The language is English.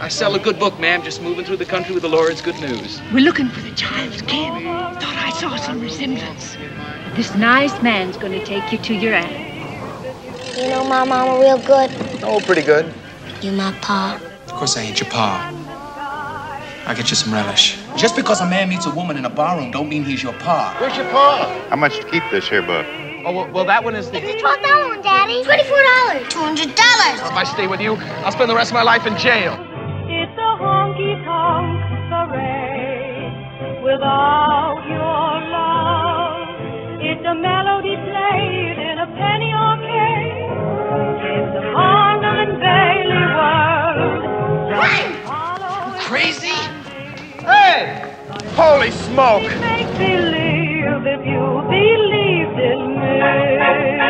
I sell a good book, ma'am. Just moving through the country with the Lord's good news. We're looking for the child's kid. Thought I saw some resemblance. This nice man's going to take you to your aunt. You know my mama real good. Oh, pretty good. You my pa. Of course I ain't your pa. I'll get you some relish. Just because a man meets a woman in a barroom don't mean he's your pa. Where's your pa? How much to keep this here book? Oh, well, well that one is the... It's a twelve dollar one, Daddy. Twenty-four dollars. Two hundred dollars. If I stay with you, I'll spend the rest of my life in jail. Without your love. It's a melody played in a penny arcade. It's a Barnum and Bailey world. Crazy? Hey! Holy smoke! Make believe if you believed in me.